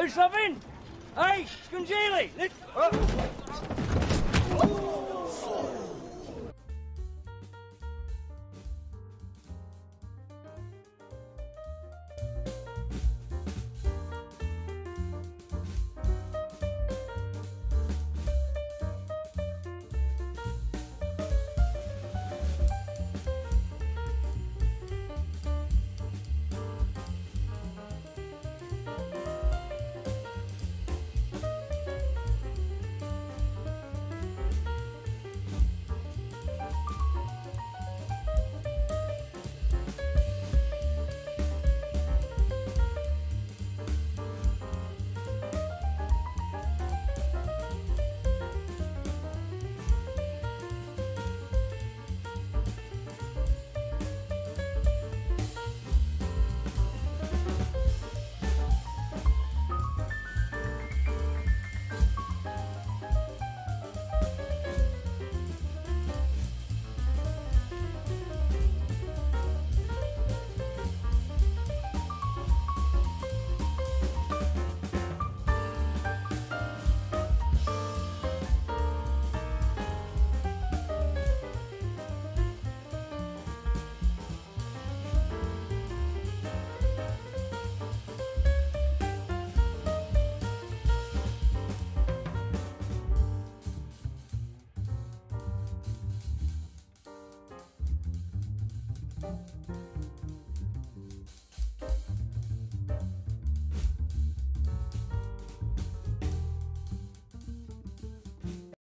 Do something! Hey, Scungili! Oh!